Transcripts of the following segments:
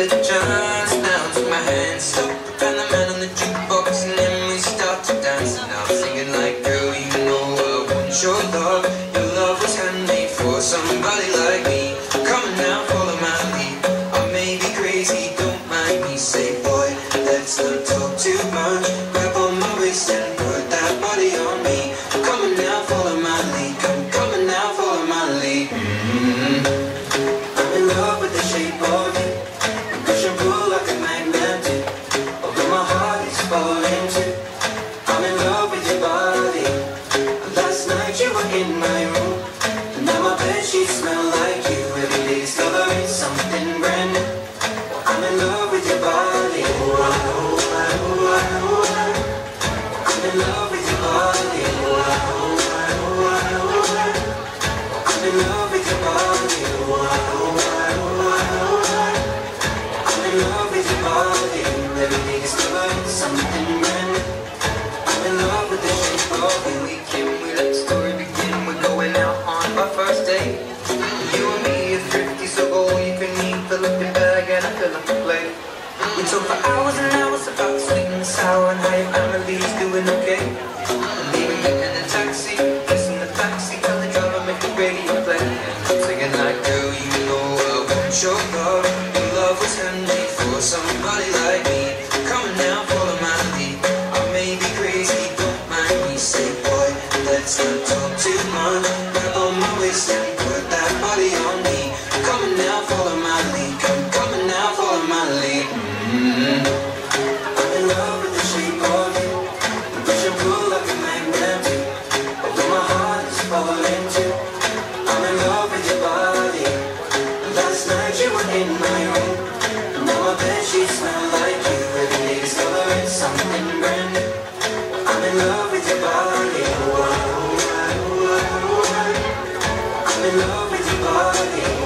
Took my the the man on the jukebox, and then we start to dance. I'm singing like, girl, you know I want your love. Your love was handmade for somebody like me. Come now, follow my lead. I may be crazy, don't mind me. Say, boy, let's not talk too much. Grab on my waist and put that body on me. Come now, follow my lead. Come, now, follow my lead. Mm-hmm. I'm in love with the shape of love how your family's doing okay. love with your body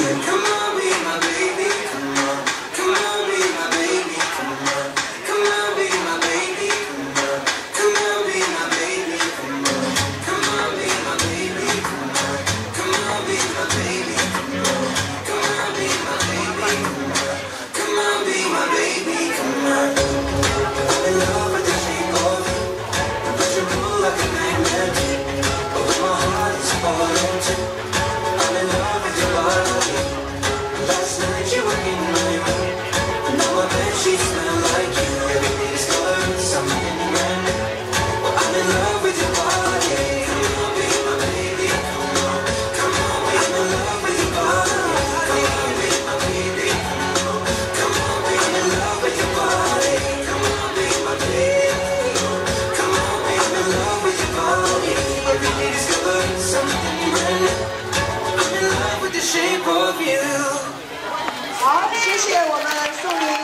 American 谢谢我们送给